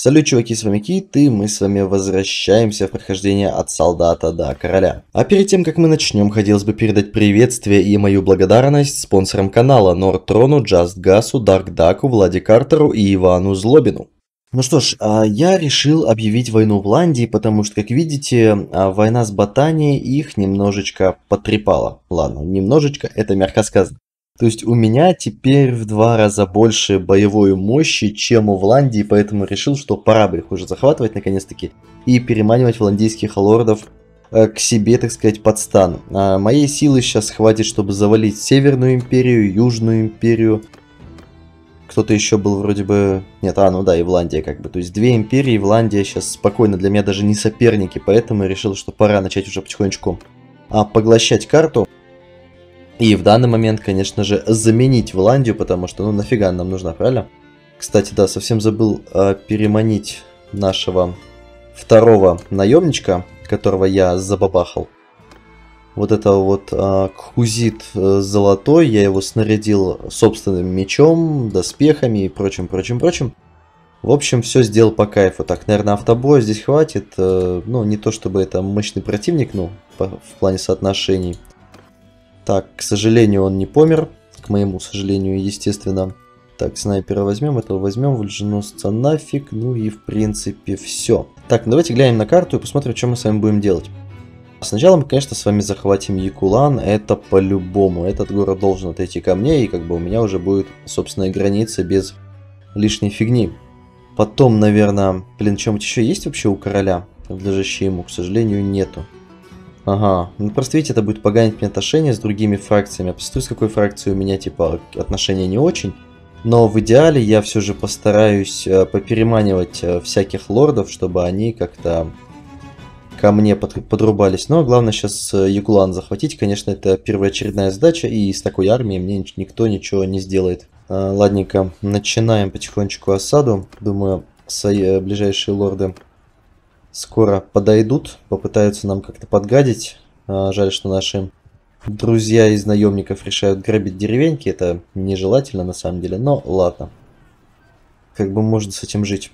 Салют, чуваки, с вами Кит, и мы с вами возвращаемся в прохождение от солдата до короля. А перед тем, как мы начнем, хотелось бы передать приветствие и мою благодарность спонсорам канала Нортрону, Just Гасу, Дарк Даку, Влади Картеру и Ивану Злобину. Ну что ж, а, я решил объявить войну в Ландии, потому что, как видите, а, война с Ботанией их немножечко потрепала. Ладно, немножечко, это мягко сказано. То есть у меня теперь в два раза больше боевой мощи, чем у Вландии, поэтому решил, что пора бы их уже захватывать наконец-таки и переманивать вландийских лордов э, к себе, так сказать, под стан. А моей силы сейчас хватит, чтобы завалить Северную империю, Южную империю. Кто-то еще был вроде бы... Нет, а, ну да, и Вландия как бы. То есть две империи, Вландия сейчас спокойно для меня даже не соперники, поэтому решил, что пора начать уже потихонечку а, поглощать карту. И в данный момент, конечно же, заменить Вландию, потому что, ну, нафига нам нужна, правильно? Кстати, да, совсем забыл э, переманить нашего второго наемничка, которого я забабахал. Вот это вот э, Кхузит э, золотой, я его снарядил собственным мечом, доспехами и прочим, прочим, прочим. В общем, все сделал по кайфу. Так, наверное, автобоя здесь хватит. Э, ну, не то чтобы это мощный противник, ну, по, в плане соотношений. Так, к сожалению, он не помер. К моему сожалению, естественно. Так, снайпера возьмем, этого возьмем, вольженосца нафиг. Ну и в принципе все. Так, давайте глянем на карту и посмотрим, что мы с вами будем делать. Сначала мы, конечно, с вами захватим Якулан, это по-любому. Этот город должен отойти ко мне, и как бы у меня уже будет собственная граница без лишней фигни. Потом, наверное, блин, чем-нибудь еще есть вообще у короля, принадлежащее ему? К сожалению, нету. Ага, ну просто видите, это будет поганить мне отношения с другими фракциями. Я посмотрю, с какой фракцией у меня, типа, отношения не очень. Но в идеале я все же постараюсь э, попереманивать э, всяких лордов, чтобы они как-то ко мне под, подрубались. Но главное сейчас э, Якулан захватить. Конечно, это первоочередная задача, и с такой армией мне никто ничего не сделает. А, ладненько, начинаем потихонечку осаду. Думаю, свои ближайшие лорды скоро подойдут, попытаются нам как-то подгадить. А, жаль, что наши друзья из наемников решают грабить деревеньки. Это нежелательно на самом деле, но ладно. Как бы можно с этим жить.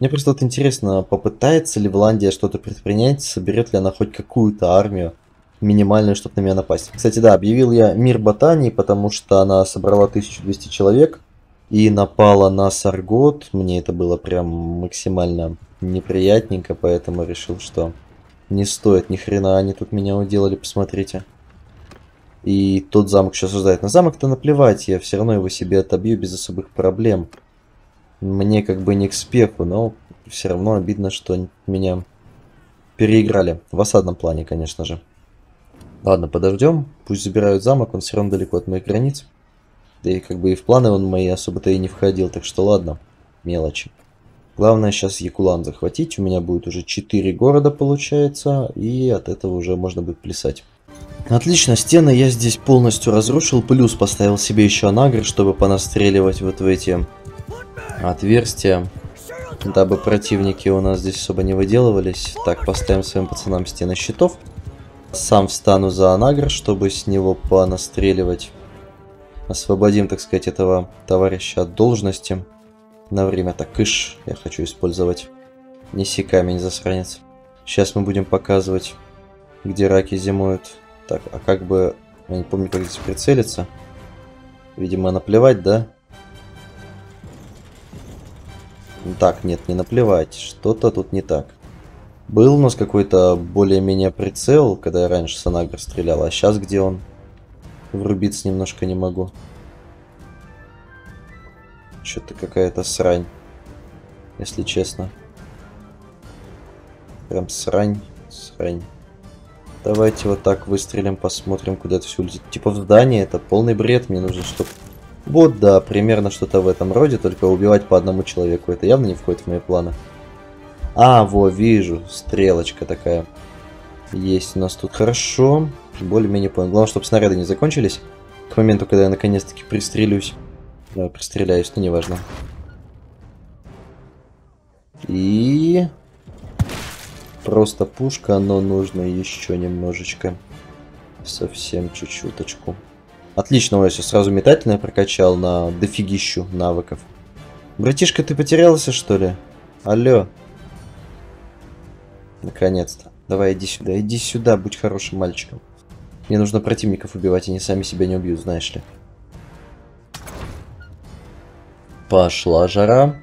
Мне просто вот интересно, попытается ли Вландия что-то предпринять, соберет ли она хоть какую-то армию минимальную, чтобы на меня напасть. Кстати, да, объявил я мир Ботании, потому что она собрала 1200 человек и напала на Саргот. Мне это было прям максимально неприятненько, поэтому решил, что не стоит ни хрена они тут меня уделали, посмотрите. И тот замок сейчас осуждает. На замок-то наплевать, я все равно его себе отобью без особых проблем. Мне как бы не к спеху, но все равно обидно, что меня переиграли. В осадном плане, конечно же. Ладно, подождем. Пусть забирают замок, он все равно далеко от моих границ. Да и как бы и в планы он мои особо-то и не входил, так что ладно, мелочи. Главное сейчас Якулан захватить. У меня будет уже 4 города получается. И от этого уже можно будет плясать. Отлично, стены я здесь полностью разрушил. Плюс поставил себе еще анагр, чтобы понастреливать вот в эти отверстия. Дабы противники у нас здесь особо не выделывались. Так, поставим своим пацанам стены щитов. Сам встану за анагр, чтобы с него понастреливать. Освободим, так сказать, этого товарища от должности на время. Так, кыш я хочу использовать. Неси камень, засранец. Сейчас мы будем показывать, где раки зимуют. Так, а как бы... Я не помню, как здесь прицелиться. Видимо, наплевать, да? Так, нет, не наплевать. Что-то тут не так. Был у нас какой-то более-менее прицел, когда я раньше с Анагра стрелял, а сейчас где он? Врубиться немножко не могу. Что-то какая-то срань. Если честно. Прям срань. Срань. Давайте вот так выстрелим, посмотрим, куда это все улетит. Типа в здание, это полный бред. Мне нужно, чтобы... Вот, да, примерно что-то в этом роде, только убивать по одному человеку. Это явно не входит в мои планы. А, во, вижу, стрелочка такая. Есть у нас тут хорошо. Более-менее понял. Главное, чтобы снаряды не закончились. К моменту, когда я наконец-таки пристрелюсь. Да, пристреляюсь, но неважно. И... Просто пушка, но нужно еще немножечко. Совсем чуть-чуточку. Отлично, я сейчас сразу метательное прокачал на дофигищу навыков. Братишка, ты потерялся, что ли? Алло. Наконец-то. Давай, иди сюда, иди сюда, будь хорошим мальчиком. Мне нужно противников убивать, они сами себя не убьют, знаешь ли. Пошла жара.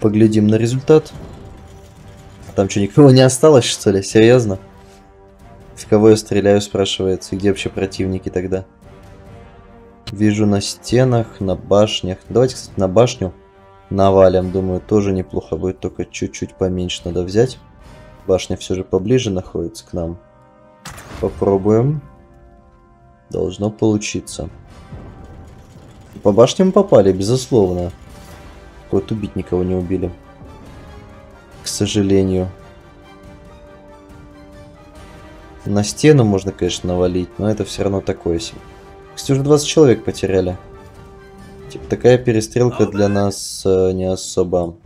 Поглядим на результат. Там что, никого не осталось, что ли? Серьезно? В кого я стреляю, спрашивается. Где вообще противники тогда? Вижу на стенах, на башнях. Давайте, кстати, на башню навалим. Думаю, тоже неплохо будет, только чуть-чуть поменьше надо взять. Башня все же поближе находится к нам. Попробуем. Должно получиться. По башням попали, безусловно. Вот убить никого не убили. К сожалению. На стену можно, конечно, навалить, но это все равно такое себе. Кстати, уже 20 человек потеряли. Типа такая перестрелка для нас э, не особо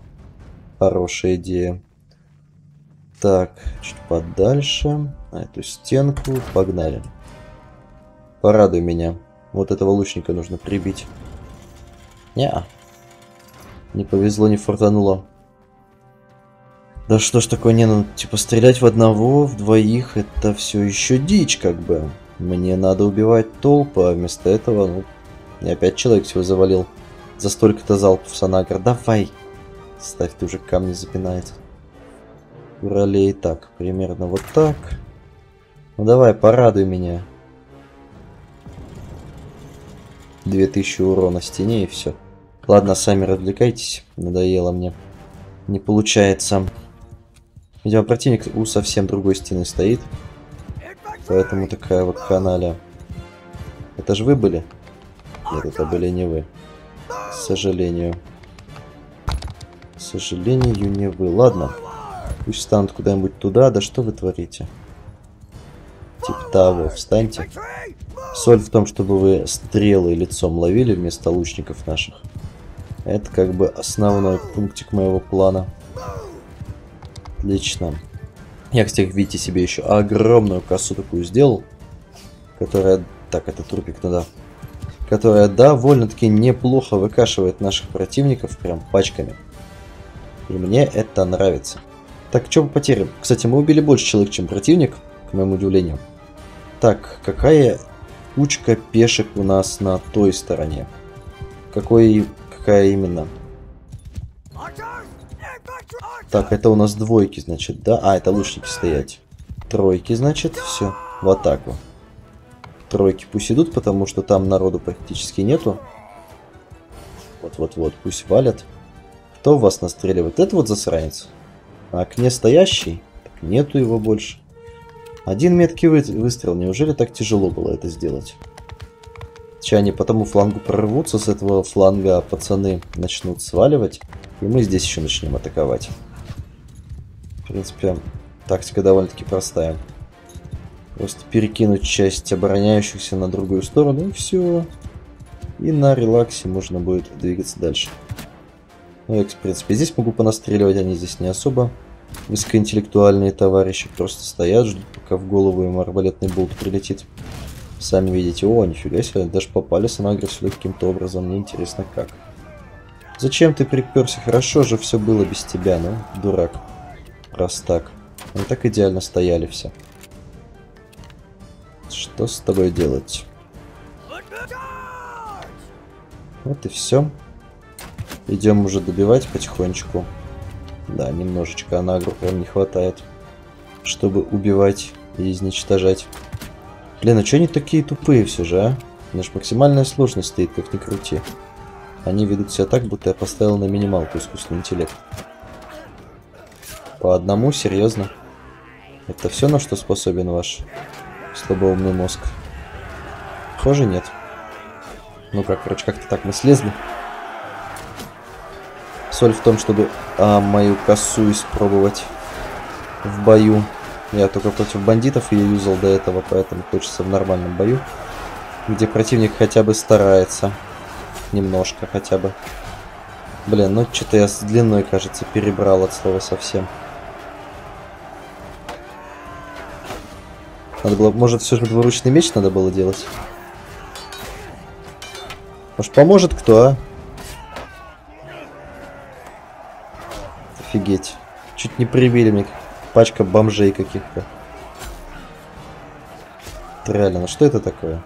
хорошая идея. Так, чуть подальше. На эту стенку. Погнали. Порадуй меня. Вот этого лучника нужно прибить. Не, -а. не повезло, не фортануло. Да что ж такое, не, ну, типа, стрелять в одного, в двоих, это все еще дичь, как бы. Мне надо убивать толпы, а вместо этого, ну, я опять человек всего завалил. За столько-то залпов Санагра. Давай! Ставь, ты уже камни запинает. Уралей так, примерно вот так. Ну давай, порадуй меня. 2000 урона стене и все. Ладно, сами развлекайтесь. Надоело мне. Не получается. Видимо, противник у совсем другой стены стоит. Поэтому такая вот каналя. Это же вы были? Нет, это были не вы. К сожалению. К сожалению, не вы. Ладно. Пусть встанут куда-нибудь туда. Да что вы творите? Типа того. Встаньте. Соль в том, чтобы вы стрелы лицом ловили вместо лучников наших. Это как бы основной пунктик моего плана. Отлично. Я, кстати, видите, себе еще огромную косу такую сделал. Которая... Так, это трупик туда. Которая довольно-таки неплохо выкашивает наших противников прям пачками. И мне это нравится. Так, что по потерям? Кстати, мы убили больше человек, чем противник, к моему удивлению. Так, какая кучка пешек у нас на той стороне? Какой, какая именно? Так, это у нас двойки, значит, да? А, это лучники стоять. Тройки, значит, все, в атаку. Тройки пусть идут, потому что там народу практически нету. Вот-вот-вот, пусть валят. Кто вас настреливает? Это вот засранец. А окне стоящий? Так нету его больше. Один меткий вы выстрел. Неужели так тяжело было это сделать? Сейчас они по тому флангу прорвутся с этого фланга, пацаны начнут сваливать. И мы здесь еще начнем атаковать. В принципе, тактика довольно-таки простая. Просто перекинуть часть обороняющихся на другую сторону, и все. И на релаксе можно будет двигаться дальше. Ну, я, в принципе, здесь могу понастреливать, они здесь не особо высокоинтеллектуальные товарищи. Просто стоят, ждут, пока в голову им арбалетный болт прилетит. Сами видите, о, нифига себе, даже попали Анагра сюда каким-то образом, мне интересно как. Зачем ты приперся? Хорошо же все было без тебя, ну, дурак. Раз так. Они так идеально стояли все. Что с тобой делать? Вот и все. Идем уже добивать потихонечку. Да, немножечко анагру прям не хватает, чтобы убивать и изничтожать. Блин, а что они такие тупые все же, а? У меня же максимальная сложность стоит, как ни крути. Они ведут себя так, будто я поставил на минималку искусственный интеллект. По одному, серьезно? Это все, на что способен ваш слабоумный мозг? Похоже, нет. Ну как, короче, как-то так мы слезли. Соль в том, чтобы а, мою косу испробовать в бою. Я только против бандитов ее юзал до этого, поэтому хочется в нормальном бою. Где противник хотя бы старается. Немножко хотя бы. Блин, ну что-то я с длиной, кажется, перебрал от слова совсем. Надо было, может, все же двуручный меч надо было делать? Может, поможет кто, а? Офигеть. Чуть не прибили мне пачка бомжей каких-то. Реально, ну что это такое?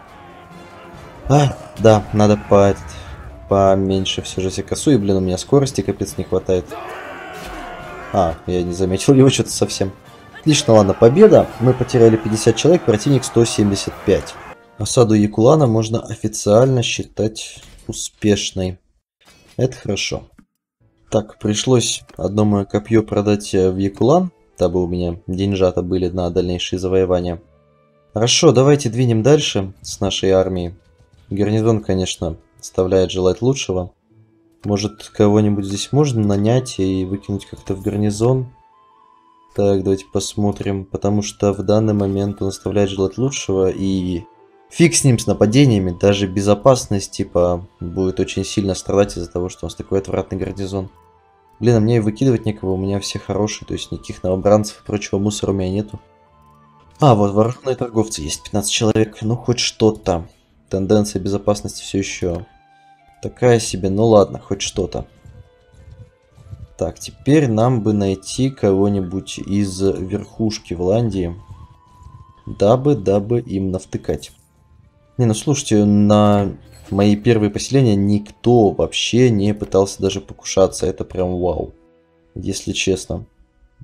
А, да, надо по этот, поменьше все же себе косу. И, блин, у меня скорости капец не хватает. А, я не заметил его что-то совсем. Отлично, ладно, победа. Мы потеряли 50 человек, противник 175. Осаду Якулана можно официально считать успешной. Это хорошо. Так, пришлось одно мое копье продать э, в Якулан, дабы у меня деньжата были на дальнейшие завоевания. Хорошо, давайте двинем дальше с нашей армией. Гарнизон, конечно, оставляет желать лучшего. Может, кого-нибудь здесь можно нанять и выкинуть как-то в гарнизон? Так, давайте посмотрим, потому что в данный момент он оставляет желать лучшего, и фиг с ним, с нападениями, даже безопасность, типа, будет очень сильно страдать из-за того, что у нас такой отвратный гарнизон. Блин, а мне и выкидывать некого, у меня все хорошие, то есть никаких новобранцев и прочего мусора у меня нету. А, вот вооруженные торговцы есть, 15 человек, ну хоть что-то. Тенденция безопасности все еще такая себе, ну ладно, хоть что-то. Так, теперь нам бы найти кого-нибудь из верхушки Вландии, дабы, дабы им навтыкать. Не, ну слушайте, на мои первые поселения никто вообще не пытался даже покушаться. Это прям вау. Если честно.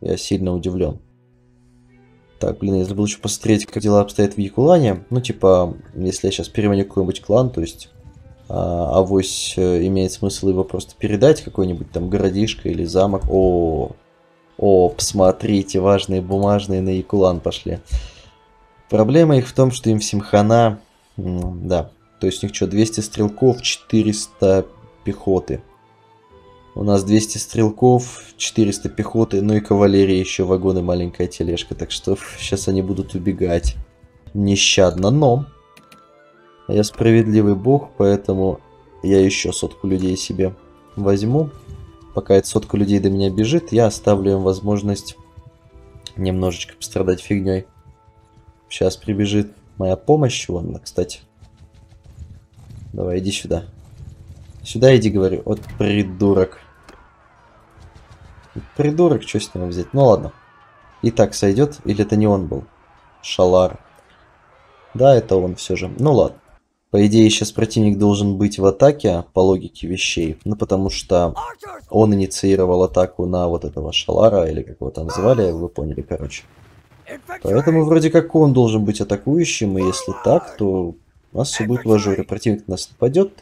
Я сильно удивлен. Так, блин, я забыл еще посмотреть, как дела обстоят в Якулане. Ну, типа, если я сейчас переманю какой-нибудь клан, то есть а, авось э, имеет смысл его просто передать какой-нибудь там городишко или замок. О, о, посмотрите, важные бумажные на Якулан пошли. Проблема их в том, что им всем хана, да, то есть у них что, 200 стрелков, 400 пехоты. У нас 200 стрелков, 400 пехоты, ну и кавалерия еще вагоны, маленькая тележка. Так что сейчас они будут убегать нещадно, но я справедливый бог, поэтому я еще сотку людей себе возьму. Пока эта сотка людей до меня бежит, я оставлю им возможность немножечко пострадать фигней. Сейчас прибежит моя помощь. Вон, кстати. Давай, иди сюда. Сюда иди, говорю. Вот придурок. Придурок, что с него взять? Ну ладно. И так сойдет? Или это не он был? Шалар. Да, это он все же. Ну ладно. По идее, сейчас противник должен быть в атаке, по логике вещей. Ну, потому что он инициировал атаку на вот этого Шалара, или как его там звали, вы поняли, короче. Поэтому вроде как он должен быть атакующим, и если так, то у нас все будет в ажуре. Противник нас нападет,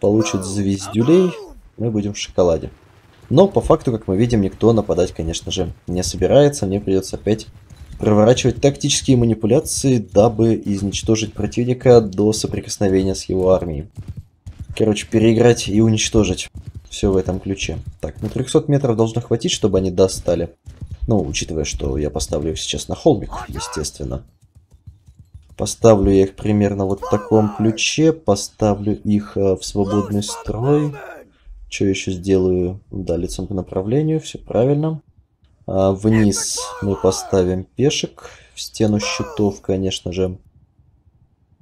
получит звездюлей, мы будем в шоколаде. Но по факту, как мы видим, никто нападать, конечно же, не собирается. Мне придется опять проворачивать тактические манипуляции, дабы изничтожить противника до соприкосновения с его армией. Короче, переиграть и уничтожить. Все в этом ключе. Так, на 300 метров должно хватить, чтобы они достали. Ну, учитывая, что я поставлю их сейчас на холмик, естественно. Поставлю я их примерно вот в таком ключе. Поставлю их э, в свободный строй. Что еще сделаю? Да, лицом по направлению, все правильно. А, вниз мы поставим пешек в стену щитов, конечно же.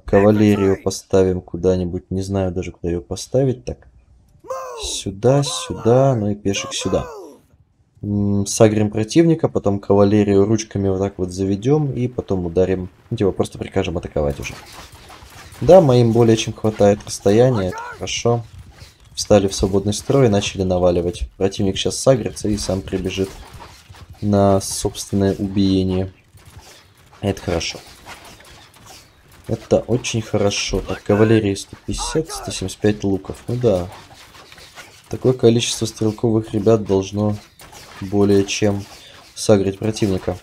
Кавалерию поставим куда-нибудь, не знаю даже, куда ее поставить. Так, сюда, сюда, ну и пешек сюда. Сагрим противника, потом кавалерию ручками вот так вот заведем и потом ударим. Ну, типа просто прикажем атаковать уже. Да, моим более чем хватает расстояния, это хорошо. Встали в свободный строй и начали наваливать. Противник сейчас сагрится и сам прибежит на собственное убиение. Это хорошо. Это очень хорошо. Так, кавалерии 150, 175 луков. Ну да. Такое количество стрелковых ребят должно более чем сагрить противника.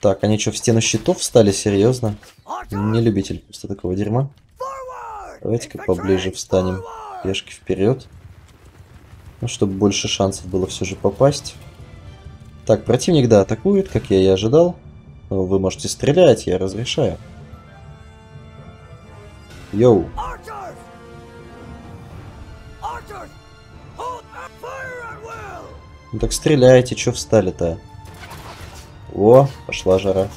Так, они что, в стену щитов встали? Серьезно? Не любитель просто такого дерьма. Давайте-ка поближе встанем. Пешки вперед. Ну, чтобы больше шансов было все же попасть. Так, противник, да, атакует, как я и ожидал. Вы можете стрелять, я разрешаю. Йоу. Ну так стреляйте, что встали-то? О, пошла жара.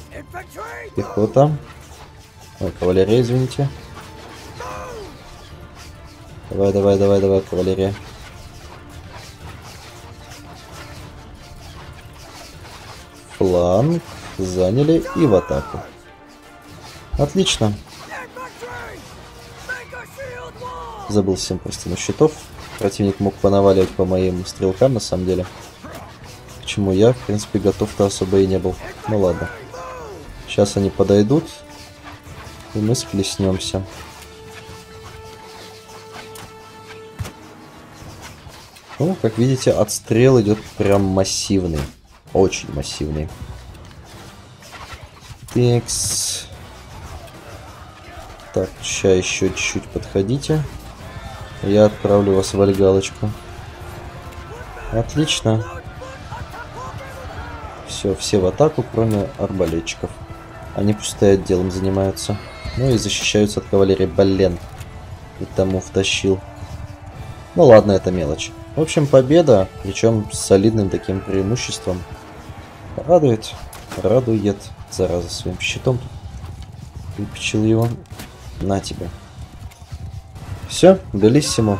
Пехота. Ой, кавалерия, извините. Давай, давай, давай, давай, кавалерия. Фланг. Заняли и в атаку. Отлично. Забыл всем про стену щитов. Противник мог понаваливать по моим стрелкам, на самом деле. К чему я, в принципе, готов-то особо и не был. Ну ладно. Сейчас они подойдут. И мы сплеснемся. Ну, как видите, отстрел идет прям массивный. Очень массивный. Текс. Так, сейчас еще чуть-чуть подходите. Я отправлю вас в альгалочку. Отлично. Все, все в атаку, кроме арбалетчиков. Они пустые отделом занимаются. Ну и защищаются от кавалерии. Блин. И тому втащил. Ну ладно, это мелочь. В общем, победа, причем с солидным таким преимуществом. Радует. Радует. Зараза своим щитом. Выпечил его. На тебе. Все, Белиссимо.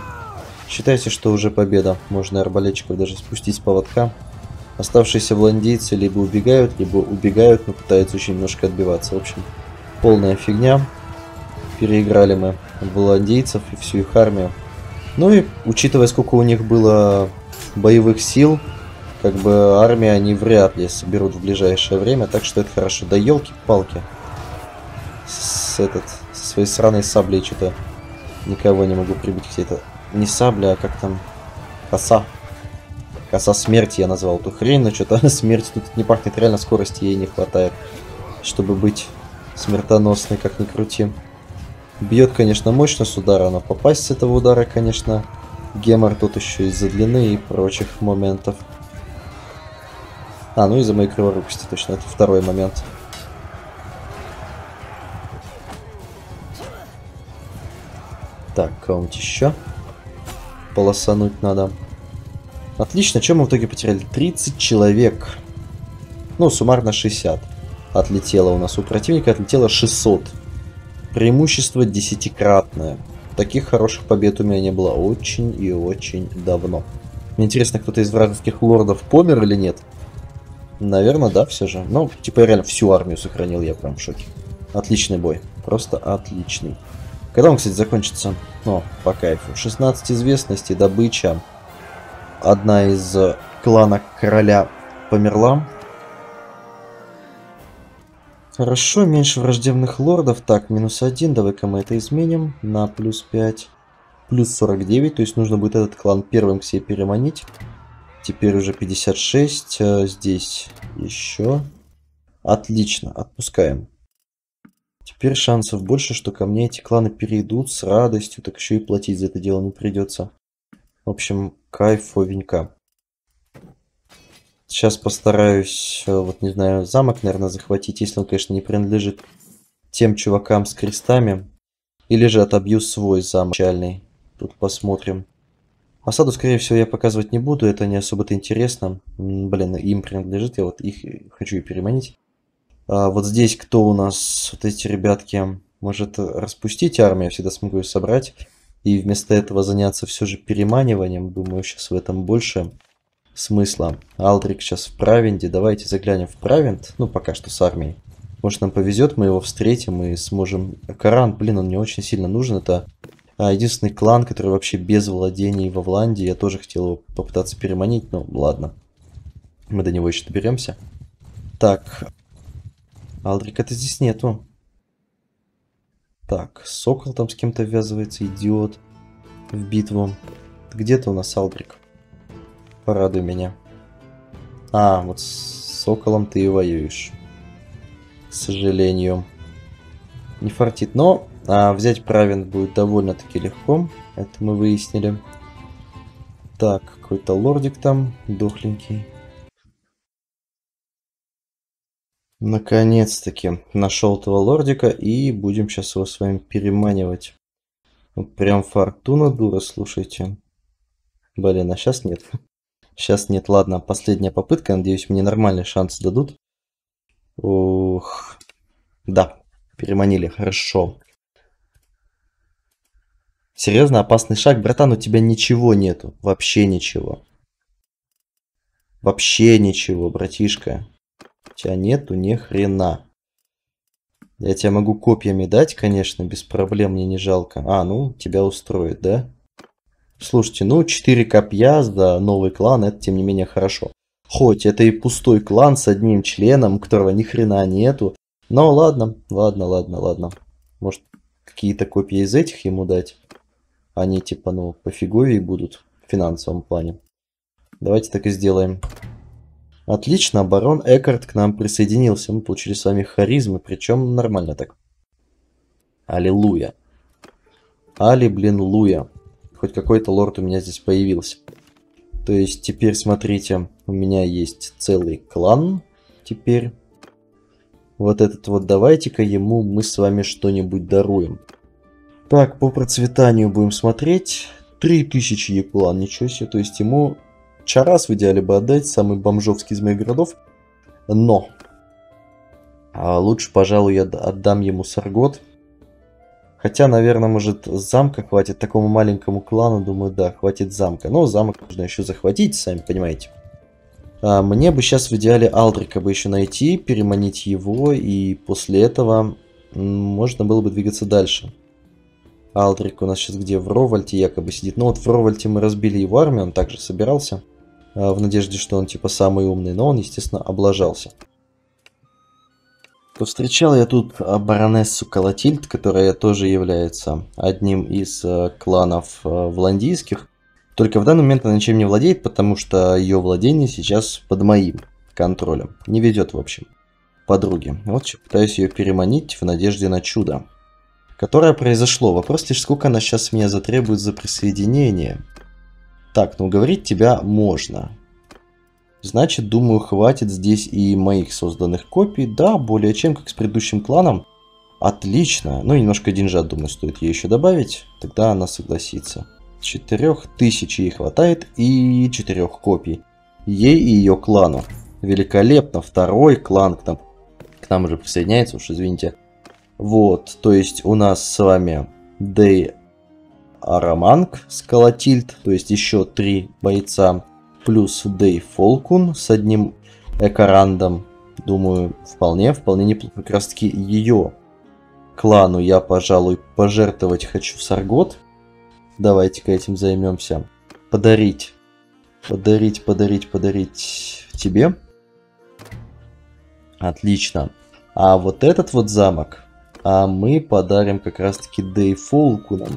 Считайте, что уже победа. Можно арбалетчиков даже спустить с поводка. Оставшиеся вландийцы либо убегают, либо убегают, но пытаются очень немножко отбиваться. В общем, полная фигня. Переиграли мы вландийцев и всю их армию. Ну и, учитывая, сколько у них было боевых сил, как бы армия они вряд ли соберут в ближайшее время, так что это хорошо. Да елки-палки. С, этот, со своей сраной саблей что-то Никого не могу прибить. Где-то не сабля, а как там... Коса. Коса смерти я назвал эту хрень, но что-то смерти тут не пахнет. Реально скорости ей не хватает, чтобы быть смертоносной, как ни крути. Бьет, конечно, мощно с удара, но попасть с этого удара, конечно, гемор тут еще из-за длины и прочих моментов. А, ну из-за моей криворукости, точно, это второй момент. Так, кого-нибудь еще полосануть надо. Отлично, чем мы в итоге потеряли? 30 человек. Ну, суммарно 60. Отлетело у нас у противника, отлетело 600. Преимущество десятикратное. Таких хороших побед у меня не было очень и очень давно. Мне интересно, кто-то из вражеских лордов помер или нет? Наверное, да, все же. Ну, типа я реально всю армию сохранил, я прям в шоке. Отличный бой. Просто отличный. Когда он, кстати, закончится? Ну, по кайфу. 16 известностей, добыча. Одна из э, клана короля померла. Хорошо, меньше враждебных лордов. Так, минус один. Давай-ка мы это изменим на плюс 5. Плюс 49, то есть нужно будет этот клан первым к себе переманить. Теперь уже 56. Э, здесь еще. Отлично, отпускаем. Теперь шансов больше, что ко мне эти кланы перейдут с радостью, так еще и платить за это дело не придется. В общем, кайфовенько. Сейчас постараюсь, э, вот не знаю, замок, наверное, захватить, если он, конечно, не принадлежит тем чувакам с крестами. Или же отобью свой замок начальный. Тут посмотрим. Осаду, скорее всего, я показывать не буду, это не особо-то интересно. Блин, им принадлежит, я вот их хочу и переманить. А вот здесь кто у нас, вот эти ребятки, может распустить армию, я всегда смогу ее собрать. И вместо этого заняться все же переманиванием. Думаю, сейчас в этом больше смысла. Алдрик сейчас в Правенде. Давайте заглянем в Правент. Ну, пока что с армией. Может, нам повезет, мы его встретим и сможем... Коран, блин, он мне очень сильно нужен. Это а, единственный клан, который вообще без владений во Вландии. Я тоже хотел его попытаться переманить, но ладно. Мы до него еще доберемся. Так, Алдрика-то здесь нету. Так, Сокол там с кем-то ввязывается, идиот. В битву. Где ты у нас, Алдрик? Порадуй меня. А, вот с Соколом ты и воюешь. К сожалению. Не фартит, но а, взять правин будет довольно-таки легко. Это мы выяснили. Так, какой-то лордик там, дохленький. Наконец-таки нашел этого лордика и будем сейчас его с вами переманивать. Ну, прям фортуна дура, слушайте. Блин, а сейчас нет. Сейчас нет, ладно, последняя попытка, надеюсь, мне нормальный шанс дадут. Ух, да, переманили, хорошо. Серьезно, опасный шаг, братан, у тебя ничего нету, вообще ничего. Вообще ничего, братишка. Тебя нету ни хрена. Я тебе могу копьями дать, конечно, без проблем, мне не жалко. А, ну, тебя устроит, да? Слушайте, ну, 4 копья за новый клан, это, тем не менее, хорошо. Хоть это и пустой клан с одним членом, которого ни хрена нету. Но ладно, ладно, ладно, ладно. Может, какие-то копии из этих ему дать? Они, типа, ну, пофиговее будут в финансовом плане. Давайте так и сделаем. Отлично, барон Экард к нам присоединился. Мы получили с вами харизмы, причем нормально так. Аллилуйя. Али, блин, луя. Хоть какой-то лорд у меня здесь появился. То есть теперь, смотрите, у меня есть целый клан теперь. Вот этот вот давайте-ка ему мы с вами что-нибудь даруем. Так, по процветанию будем смотреть. 3000 еклан, ничего себе. То есть ему Чарас в идеале бы отдать, самый бомжовский из моих городов. Но. А лучше, пожалуй, я отдам ему Саргот. Хотя, наверное, может замка хватит такому маленькому клану. Думаю, да, хватит замка. Но замок нужно еще захватить, сами понимаете. А, мне бы сейчас в идеале Алдрика бы еще найти, переманить его. И после этого можно было бы двигаться дальше. Алдрик у нас сейчас где? В Ровальте якобы сидит. Ну вот в Ровальте мы разбили его армию, он также собирался. А, в надежде, что он типа самый умный, но он, естественно, облажался. Повстречал я тут а, баронессу Калатильд, которая тоже является одним из э, кланов э, вландийских. Только в данный момент она ничем не владеет, потому что ее владение сейчас под моим контролем. Не ведет, в общем, подруги. Вот пытаюсь ее переманить в надежде на чудо. Которое произошло. Вопрос лишь, сколько она сейчас меня затребует за присоединение. Так, ну говорить тебя можно. Значит, думаю, хватит здесь и моих созданных копий. Да, более чем, как с предыдущим кланом. Отлично. Ну, немножко деньжат, думаю, стоит ей еще добавить. Тогда она согласится. Четырех тысяч ей хватает и четырех копий. Ей и ее клану. Великолепно. Второй клан к нам, к нам уже присоединяется, уж извините. Вот, то есть у нас с вами Дэй Араманг Скалатильд, то есть еще три бойца, плюс Дэй Фолкун с одним Экарандом. Думаю, вполне, вполне неплохо. Как раз таки ее клану я, пожалуй, пожертвовать хочу Саргот. Давайте-ка этим займемся. Подарить. Подарить, подарить, подарить тебе. Отлично. А вот этот вот замок а мы подарим как раз-таки Дэй Фолкунам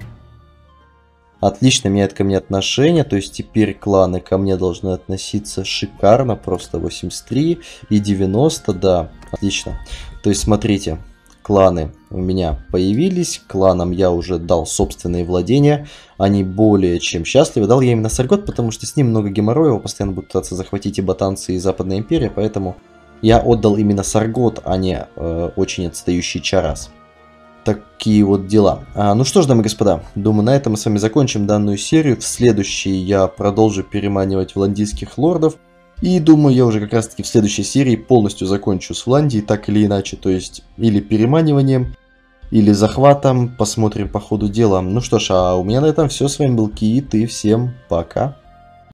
отлично меняет ко мне отношение, то есть теперь кланы ко мне должны относиться шикарно, просто 83 и 90, да, отлично. То есть смотрите, кланы у меня появились, кланам я уже дал собственные владения, они более чем счастливы. Дал я именно Саргот, потому что с ним много геморроя, его постоянно будут пытаться захватить и ботанцы, и Западная Империя, поэтому я отдал именно Саргот, а не э, очень отстающий Чарас такие вот дела. А, ну что ж, дамы и господа, думаю, на этом мы с вами закончим данную серию. В следующей я продолжу переманивать вландийских лордов. И думаю, я уже как раз таки в следующей серии полностью закончу с Вландией, так или иначе. То есть, или переманиванием, или захватом. Посмотрим по ходу дела. Ну что ж, а у меня на этом все. С вами был Киит, и всем пока.